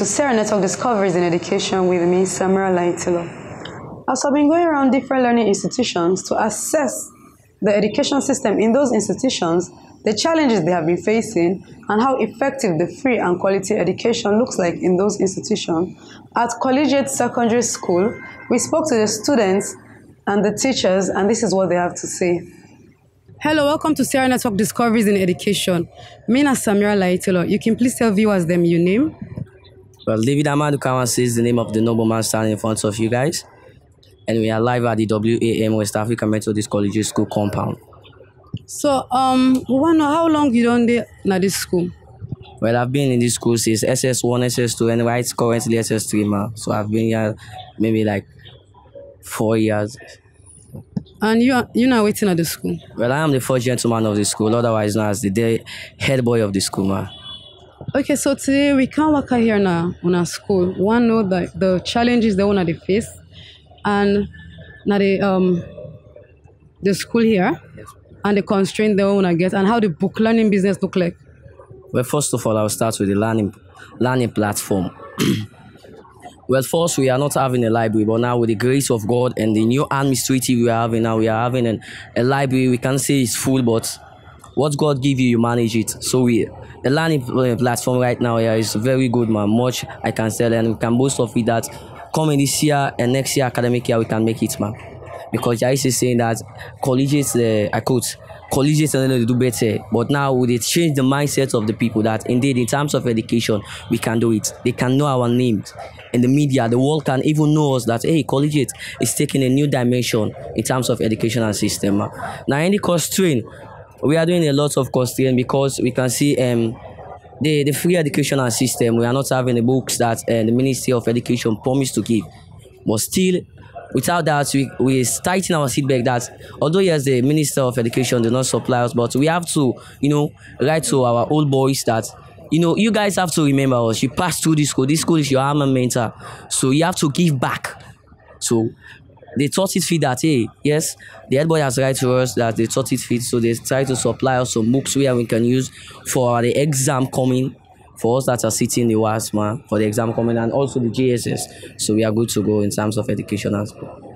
To Sierra Network Discoveries in Education with me, Sameera Lahai Taylor. As I've been going around different learning institutions to assess the education system in those institutions, the challenges they have been facing, and how effective the free and quality education looks like in those institutions, at Collegiate Secondary School, we spoke to the students and the teachers, and this is what they have to say. Hello, welcome to Sierra Network Discoveries in Education. Is Sameera Lahai Taylor. You can please tell viewers them your name. Well, David Kawan says the name of the nobleman standing in front of you guys. And we are live at the WAM West Africa Methodist College School compound. So, um, we want to know how long you done there at this school? Well, I've been in this school since SS1, SS2, and right currently SS3, man. So I've been here maybe like four years. And you are you now waiting at the school. Well, I am the first gentleman of the school, otherwise known as the day head boy of the school, man. Okay, so today we can work here now on our school. One know that the challenges they want to face and now the um the school here and the constraint they want to get and how the book learning business look like. Well, first of all, I'll start with the learning learning platform. well, first, we are not having a library, but now with the grace of God and the new administrative we are having now, we are having an, a library. We can say it's full, but what God give you, you manage it. So we the learning uh, platform right now yeah, is very good, man. Much I can sell, and we can boast of it that coming this year and next year academic year we can make it, man. Because Jais is saying that colleges, uh, I quote, going to do better. But now we change the mindset of the people that indeed in terms of education we can do it. They can know our names. In the media, the world can even know us that hey, collegiate is taking a new dimension in terms of educational system. Now, any constraint, we are doing a lot of constraint because we can see um the, the free educational system. We are not having the books that uh, the Ministry of Education promised to give, but still without that we we tighten our seatbelt that although yes the minister of education did not supply us but we have to you know write to our old boys that you know you guys have to remember us. You passed through this school. This school is your alma mater. So you have to give back. So they thought it fit that hey yes the head boy has write to us that they thought it fit so they try to supply us some books where we can use for the exam coming for us that are sitting in the man for the exam coming and also the JSS. So we are good to go in terms of education as well.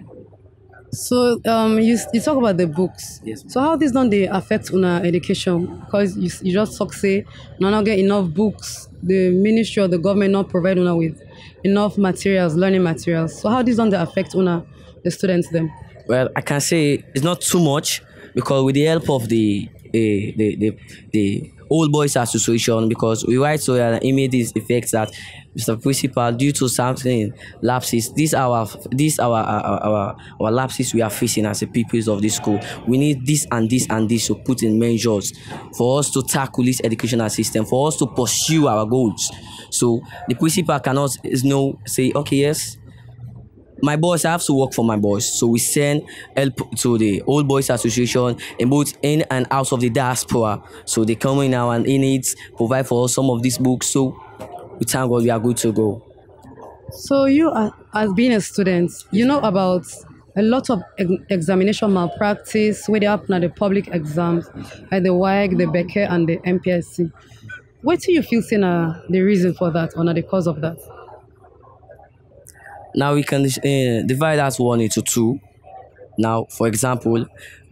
So um, you, you talk about the books. Yes. So how this don't they affect una education? Because you, you just talk say no not get enough books. The ministry or the government not provide una with enough materials, learning materials. So how this don't they affect una the students them? Well, I can say it's not too much because with the help of the uh, the, the the old boys association because we write so an immediate effect that Mr. Principal, due to something lapses, these our these our our, our our lapses we are facing as a pupils of this school. We need this and this and this to put in measures for us to tackle this educational system, for us to pursue our goals. So the principal cannot you know say, okay, yes, my boys I have to work for my boys. So we send help to the Old Boys Association and both in and out of the diaspora. So they come in now and in it, provide for us some of these books. So we thank God we are good to go. So you are, as being a student, you know about a lot of examination malpractice where they happen at the public exams, like the WAEC, the Becker, and the NPSE. What do you feel uh, the reason for that or not the cause of that? Now we can uh, divide that one into two. Now, for example,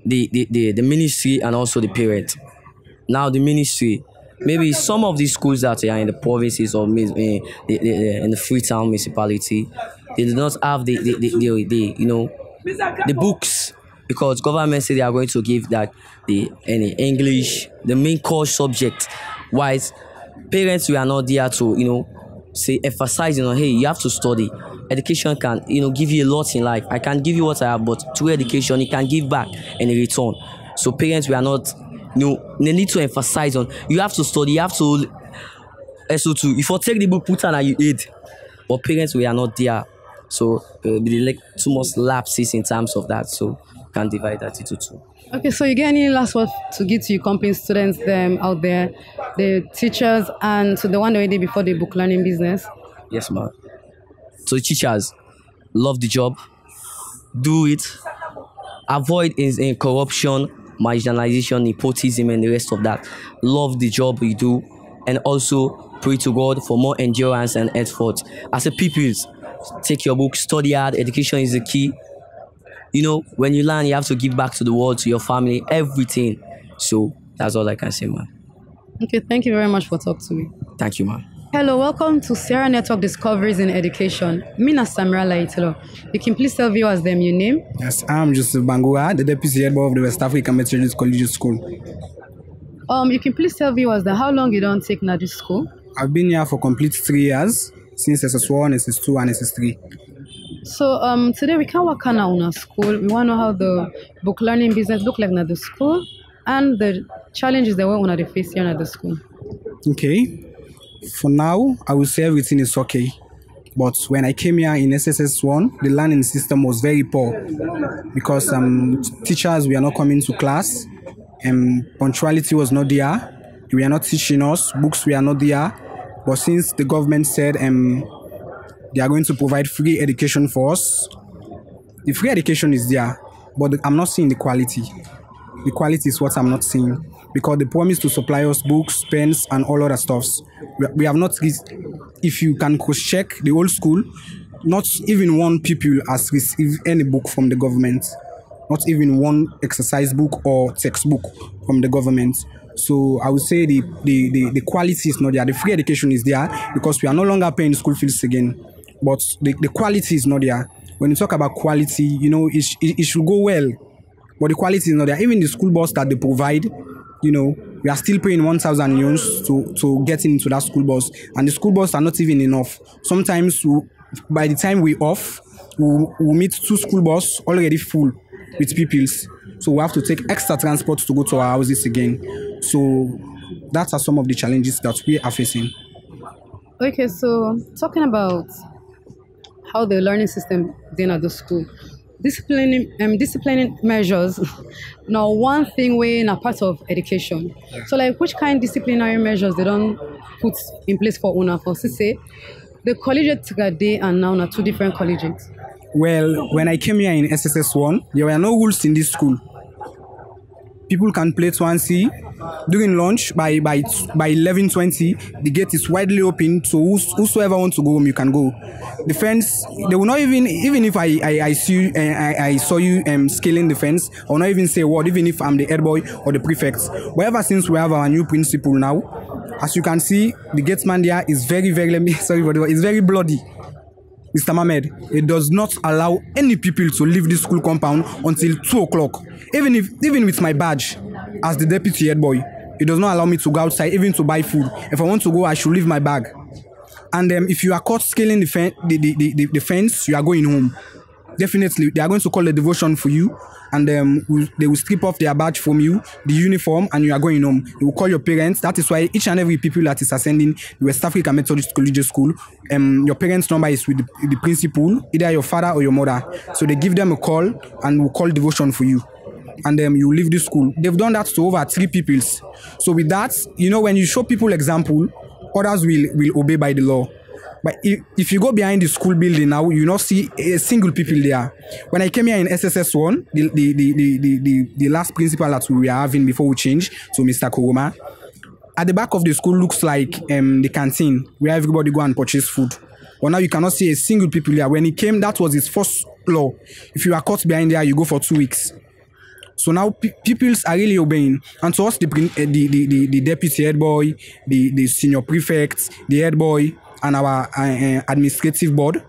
the, the, the, the ministry and also the parent. Now the ministry, maybe some of these schools that are in the provinces or mis- eh, the, in the Freetown municipality, they do not have the, the, the, the, the you know the books because government say they are going to give that the any English the main core subject. Whilst parents we are not there to you know say emphasize you know hey you have to study education can you know give you a lot in life. I can give you what i have but through education you can give back in return. So parents we are not you know they need to emphasize on you have to study you have to so2 if you take the book put on and you aid but parents we are not there. So uh, the like too much lapses in terms of that. So can divide that into two. Okay, so you get any last word to give to your company students them out there, the teachers, and to the one already before the book learning business? Yes, ma'am. So teachers, love the job, do it, avoid in, in corruption, marginalization, nepotism, and the rest of that. Love the job you do, and also pray to God for more endurance and effort. As a pupils, take your book, study hard. Education is the key. You know, when you learn, you have to give back to the world, to your family, everything. So that's all I can say, man. Okay, thank you very much for talking to me. Thank you, man. Hello, welcome to Sierra Network Discoveries in Education. Mina Sameera Lahai Taylor. You can please tell viewers them your name. Yes, I'm Joseph Bangura, the deputy head of the West African Methodist Collegiate School. Um, you can please tell viewers that how long you don't take now this school. I've been here for complete three years, since SS1, SS2, and SS3. So um, today we can work on our school. We want to know how the book learning business look like at the school and the challenges that we're going to face here at the school. Okay, for now, I will say everything is okay. But when I came here in SSS1, the learning system was very poor because um, teachers were not coming to class, and punctuality was not there. They were not teaching us, books were not there. But since the government said um, they are going to provide free education for us, the free education is there, but I'm not seeing the quality. The quality is what I'm not seeing because they promise to supply us books, pens, and all other stuffs. We, have not. If you can cross-check the old school, not even one pupil has received any book from the government. Not even one exercise book or textbook from the government. So I would say the, the, the, the quality is not there. The free education is there because we are no longer paying school fees again. But the, the quality is not there. When you talk about quality, you know, it, it, it should go well. But the quality is not there. Even the school bus that they provide, you know, we are still paying 1,000 yuans to, to get into that school bus. And the school bus are not even enough. Sometimes we, by the time we off, we we meet two school bus already full with pupils. So we have to take extra transport to go to our houses again. So that are some of the challenges that we are facing. Okay, so talking about how the learning system then at the school, disciplining um, disciplining measures now one thing we in a part of education. So like which kind disciplinary measures they don't put in place for una for say the collegiate day and now are two different collegiates. Well, when I came here in SSS1, there were no rules in this school. People can play 1C during lunch by by by 11:20. The gate is widely open, so whos- whosoever wants to go home, you can go. The fence, they will not even even if I I, I see uh, I, I saw you um scaling the fence, will not even say word, even if I'm the head boy or the prefect. But ever since we have our new principal now, as you can see, the gate man there is very very let me sorry for it's very bloody. Mr. Mohammed, it does not allow any people to leave the school compound until two o'clock. Even if, even with my badge as the deputy head boy, it does not allow me to go outside, even to buy food. If I want to go, I should leave my bag. And um, if you are caught scaling the, fen- the, the, the, the fence, you are going home. Definitely, they are going to call a devotion for you, and um, they will strip off their badge from you, the uniform, and you are going home. They will call your parents. That is why each and every people that is ascending the West African Methodist Collegiate School, um, your parents' number is with the, the principal, either your father or your mother. So they give them a call and will call devotion for you and um, you leave the school. They've done that to over three peoples. So with that, you know, when you show people example, others will will obey by the law. But if, if you go behind the school building now, you not see a single people there. When I came here in SSS one, the the, the, the, the, the last principal that we were having before we changed to Mr. Kogoma, at the back of the school looks like um, the canteen where everybody go and purchase food. But now you cannot see a single people there. When he came, that was his first law. If you are caught behind there, you go for two weeks. So now peoples are really obeying. And to us, the, eh, the, the, the, the deputy head boy, the, the senior prefect, the head boy, and our uh, uh, administrative board,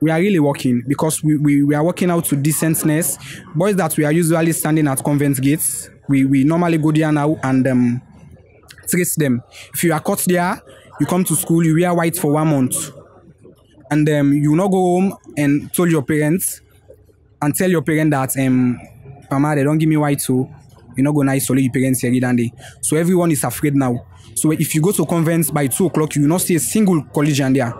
we are really working because we, we, we are working out to decentness. Boys that we are usually standing at convent gates, we, we normally go there now and um, trace them. If you are caught there, you come to school, you wear white for one month. And um, you not go home and tell your parents and tell your parent that um mama they don't give me white so you not go nice solely your parents here. So everyone is afraid now. So if you go to convents by two o'clock, you will not see a single collegian there.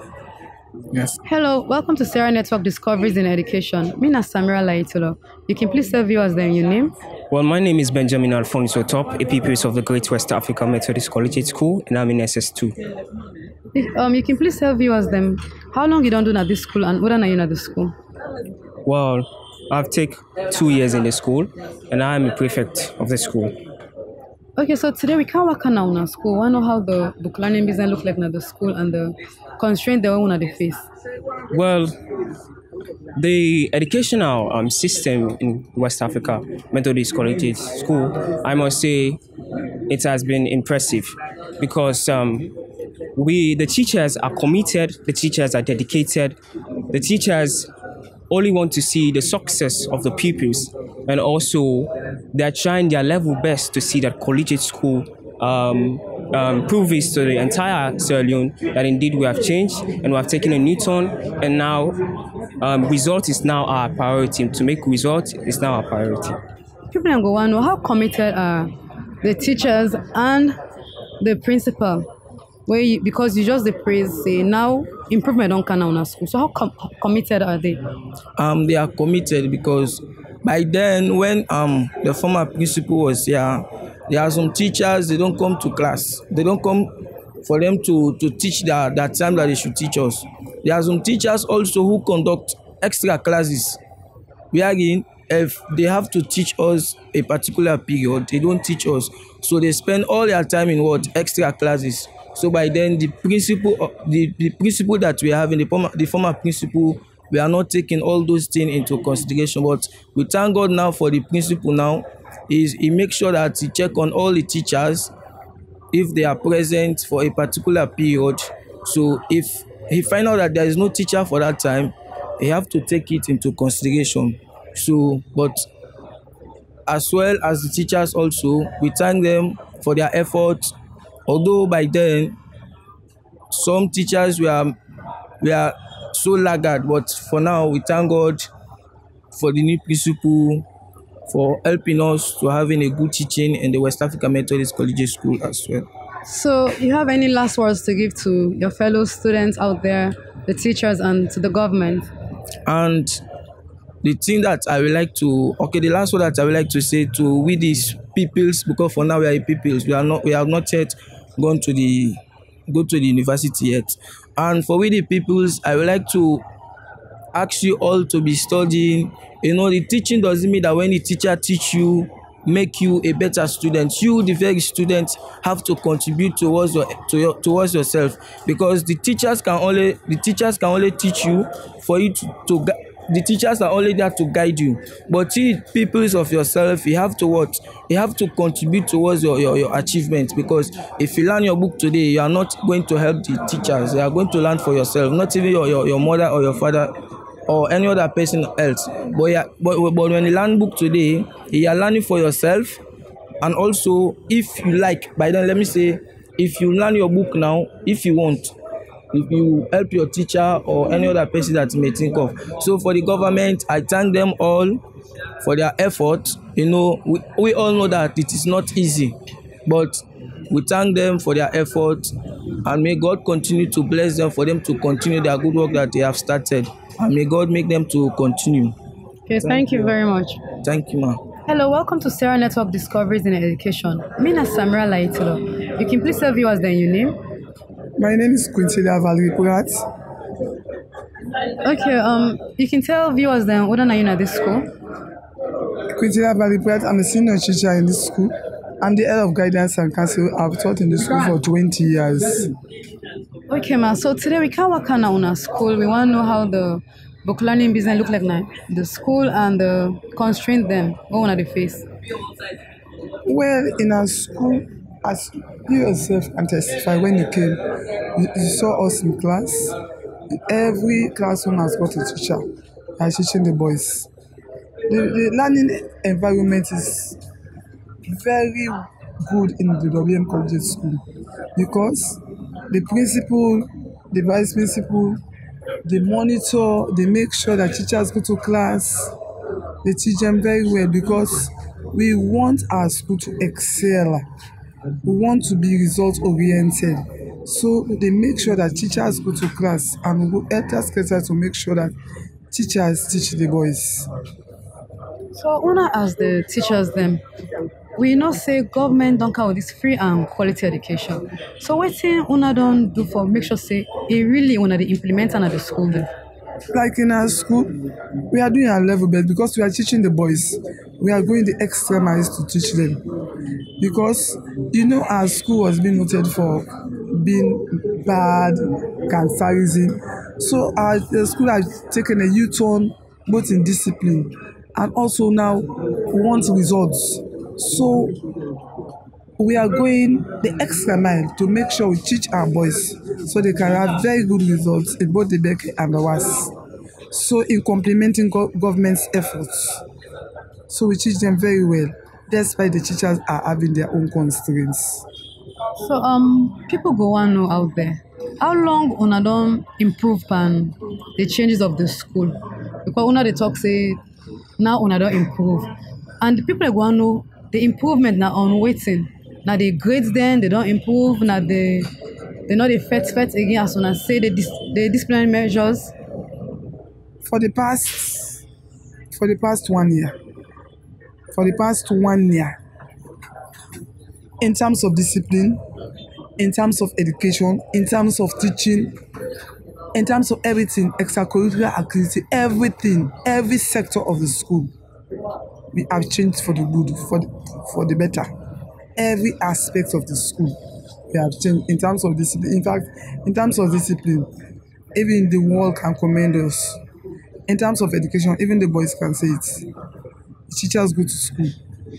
Yes. Hello, welcome to Sierra Network Discoveries in Education. Mina Sameera Lahai Taylor. You can please tell viewers them your name. Well, my name is Benjamin Alfonso Top, a pupil of the Great West Africa Methodist Collegiate School, and I'm in SS2. Um, you can please tell viewers them how long you don't do at this school and whether are you're at the school. Well, I've taken two years in the school, and I'm a prefect of the school. Okay, so today we can't work on our school. I know how the book learning business look like in the school and the constraint they at the face. Well, the educational um, system in West Africa, Methodist Collegiate School, I must say, it has been impressive because um, we, the teachers, are committed. The teachers are dedicated. The teachers only want to see the success of the pupils, and also they are trying their level best to see that collegiate school um, um, proves to the entire Sierra Leone that indeed we have changed and we have taken a new turn, and now um, result is now our priority. To make result is now our priority. People in Gowano, how committed are the teachers and the principal? Where you, because you just the praise say now improvement on on school. So how com- committed are they? um, they are committed because by then when um, the former principal was here there are some teachers they don't come to class. They don't come for them to to teach that that time that they should teach us. There are some teachers also who conduct extra classes wherein if they have to teach us a particular period they don't teach us. So they spend all their time in what? Extra classes. So by then the principal uh, the the principal that we have in the former the former principal we are not taking all those things into consideration but we thank god now for the principal now. Is he make sure that he check on all the teachers if they are present for a particular period. So if he find out that there is no teacher for that time he have to take it into consideration. So but as well as the teachers also we thank them for their effort. Although by then some teachers were were so laggard but for now we thank god for the new principal for helping us to having a good teaching in the west africa methodist collegiate school as well So you have any last words to give to your fellow students out there, the teachers and to the government? and the thing that i would like to okay the last word that i would like to say to we these peoples because for now we are peoples we are not we have not yet gone to the go to the university yet. And for we the peoples i would like to ask you all to be studying. You know the teaching doesn't mean that when the teacher teach you make you a better student. You the very student have to contribute towards your to your towards yourself. Because the teachers can only the teachers can only teach you for you to to the teachers are only there to guide you. But you peoples of yourself you have to what you have to contribute towards your your your achievement. Because if you learn your book today you are not going to help the teachers. You are going to learn for yourself not even your your, your mother or your father or any other person else. But yeah but, but when you learn book today you are learning for yourself. And also if you like by then let me say if you learn your book now if you want if you help your teacher or any other person that you may think of so for the government i thank them all for their effort you know we, we all know that it is not easy but we thank them for their effort and may god continue to bless them for them to continue their good work that they have started and may god make them to continue Okay, thank you very much. thank you ma. Hello, welcome to Sierra Network Discoveries in Education. Me na Sameera Lahai Taylor. You can please tell viewers then your name. My name is Quintilla Valerie Purat. Okay, um, you can tell viewers then what are you at this school? Quintilla Valerie Purat. I'm a senior teacher in this school. I'm the head of guidance and counsel. I've taught in the school for 20 years. Okay, ma. So today we can work on our school. We want to know how the book learning business look like now. The school and the constraint them. What one at the face? Well, in our school, as you yourself can testify, when you came, you, you saw us in class. Every classroom has got a teacher that's teaching the boys. The, the learning environment is very good in the WM Collegiate School because the principal, the vice principal, the monitor, they make sure that teachers go to class. They teach them very well because we want our school to excel. We want to be result oriented. So they make sure that teachers go to class and we help us to make sure that teachers teach the boys. So una as the teachers them, we know say government don't come with this free and quality education. So what wetin una don do for make sure say e really una dey implement am at the school dem? Like in our school, we are doing our level best because we are teaching the boys. We are going the extra miles to teach them. Because you know our school was being noted for being bad, cancerism. So our the school has taken a U-turn both in discipline and also now wants results. So we are going the extra mile to make sure we teach our boys so they can have very good results in both the Beck and the WAS. So in complementing go- government's efforts, so we teach them very well, despite the teachers are having their own constraints. So um, people go want know out there. How long una don improve pan the changes of the school? Because una dey talk say now una don improve, and people dey go want know the improvement now on wetin? Na the grades they don't improve, now they they no dey fet fet again as una say the dis the disciplinary measures. For the past, for the past one year, for the past one year, in terms of discipline, in terms of education, in terms of teaching, in terms of everything, extracurricular activity, everything, every sector of the school, we have changed for the good, for the, for the better. Every aspect of the school, we have changed in terms of discipline. In fact, in terms of discipline, even the world can commend us. In terms of education, even the boys can say it. Teachers go to school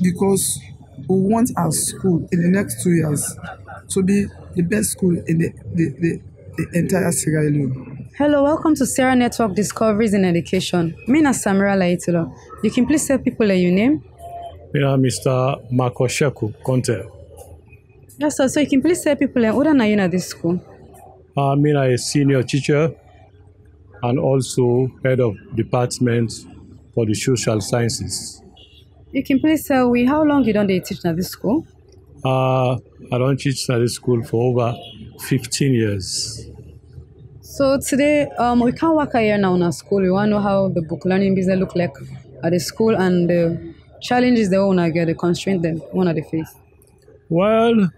because we want our school in the next two years to be the best school in the, the, the, the entire Sierra Leone. Hello, welcome to Sierra Network Discoveries in Education. Me na Sameera Lahai Taylor. You can please tell people your name. Me na Mr. Marco Sheku Conte. Yes, sir. So you can please tell people who are you at this school? Me na a senior teacher and also head of department for the social sciences. You can please tell we how long you don't teach at this school? Uh, I don teach at this school for over 15 years. So today, um, we can't work here now in our school. We want to know how the book learning business look like at the school and the challenges they want to get, the constraint them want to face. Well,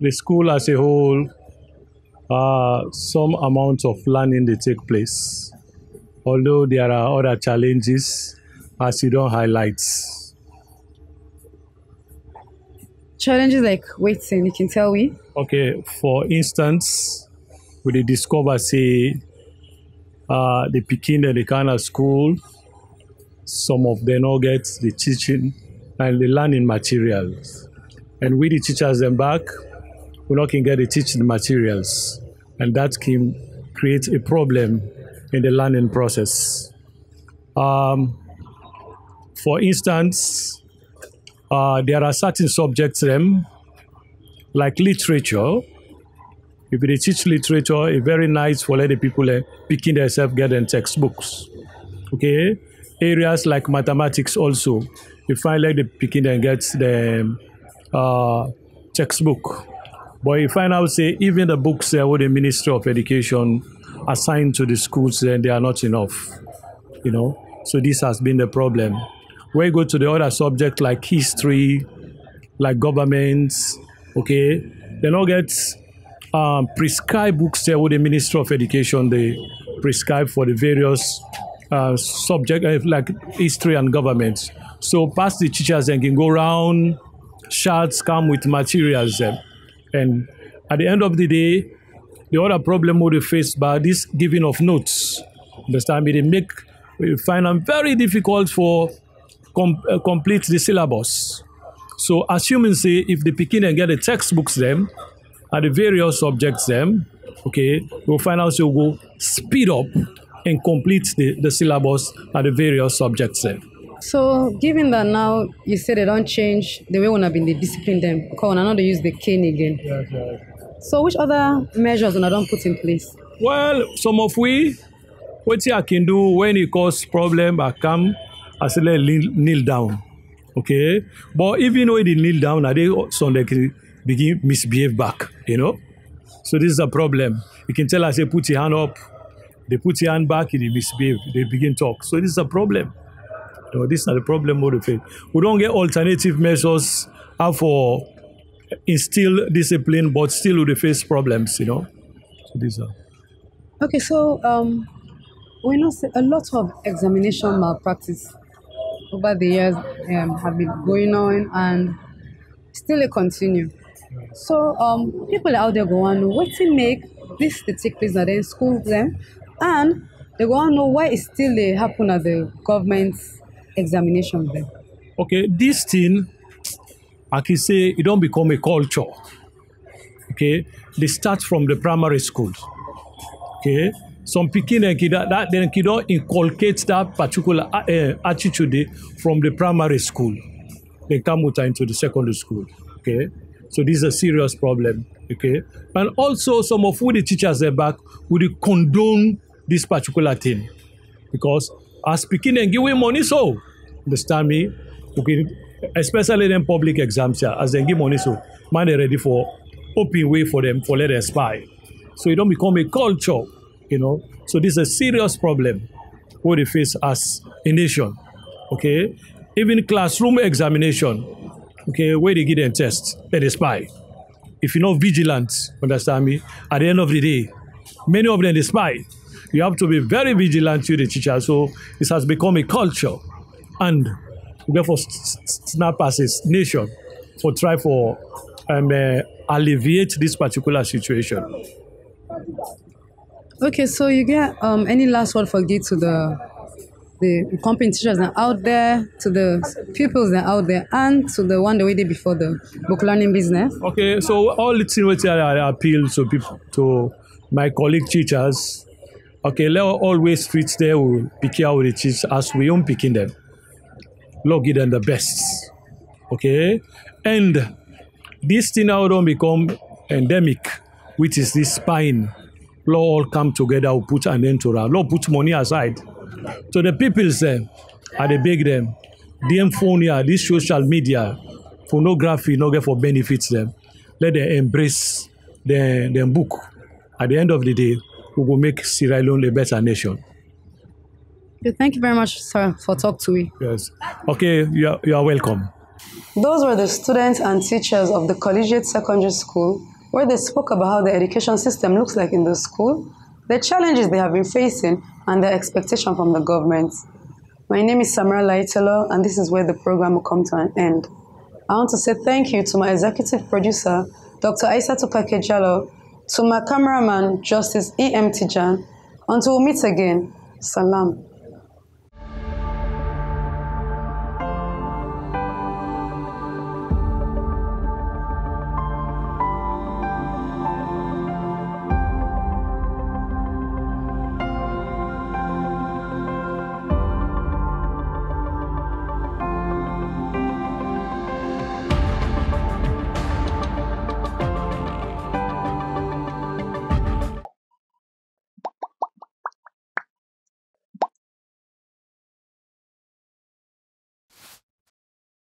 the school as a whole, uh, some amount of learning they take place, although there are other challenges as you don't highlight. Challenges like waiting, you can tell we. Okay, for instance, we discover say uh, the pikin dem dey kind of school, some of them no get the teaching and the learning materials. And we the teachers them back, we not can get the teaching materials. And that can create a problem in the learning process. Um, for instance, uh, there are certain subjects them like literature. If they teach literature, it's very nice for let the people uh, picking themselves get them textbooks. Okay, areas like mathematics also, you find like the picking them gets the uh, textbook. But you find out say even the books uh, with the Ministry of Education assigned to the schools, then they are not enough. You know, so this has been the problem. When you go to the other subject like history, like governments, okay, they don't get um, prescribed books there with the Ministry of Education. They prescribe for the various uh, subject uh, like history and government. So past the teachers and can go around, charts come with materials then. And at the end of the day, the other problem we face by this giving of notes. Understand me? They make we find them very difficult for com- uh, complete the syllabus. So assuming say if the pikin and get the textbooks them and the various subjects them, okay, we'll find out so we'll go speed up and complete the, the syllabus and the various subjects them. So given that now you say they don't change the way we have been they discipline them because not they use the cane again. So which other measures we don't put in place? Well, some of we, what I can do when it cause problem, I come, I say let kneel, down, okay. But even when they kneel down, I they some they can begin misbehave back, you know. So this is a problem. You can tell I say put your hand up, they put your hand back, they misbehave, they begin talk. So this is a problem. You know, this is the problem with the faith. We don't get alternative measures for instill discipline, but still we face problems, you know. So these are. Okay, so um, we know a lot of examination malpractice over the years um, have been going on and still dey continue. So um, people out there go wan what wetin make this the take place na dem school dem and they go wan know why e still dey happen at the government examination dem. Okay, this thing, I can say, it don't become a culture. Okay, they start from the primary school. Okay, some pikin and kid that then kid don't inculcate that particular uh, attitude from the primary school. They come with into the secondary school. Okay, so this is a serious problem. Okay, and also some of who the teachers are back would condone this particular thing. Because as pikin and away money so understand me? Okay especially in public exams here as they give money so man they ready for open way for them for let them spy. So it don't become a culture you know? So this is a serious problem what they face as a nation okay? Even classroom examination okay where they give them test they spy. If you're not vigilant understand me? At the end of the day many of them they spy you have to be very vigilant to the teacher so this has become a culture and therefore snap as a nation for try for um, uh, alleviate this particular situation Okay, so you get um, any last word for give to the the company teachers that are out there, to the pupils that are out there, and to the one the way they before the book learning business? Okay, so all the things which I appeal to people, to my colleague teachers. Okay, let always treat them with pick with the as we own picking them. Lord give them the best. Okay, and this thing now don't become endemic, which is this spine. Lord all come together, we put an end to that. Lord put money aside. So the people say, I dey beg them, them phone here, this social media, pornography no get for benefits them. Let them embrace the them book. At the end of the day, we will make Sierra Leone a better nation. Okay, thank you very much, sir, for talk to me. Yes. Okay, you are, you are welcome. Those were the students and teachers of the collegiate secondary school where they spoke about how the education system looks like in the school, the challenges they have been facing, and their expectation from the government. My name is Sameera Lahai Taylor, and this is where the program will come to an end. I want to say thank you to my executive producer, Dr. Aisatu Kakejalo, to my cameraman, Justice E.M. Tijan. Until we meet again, salam.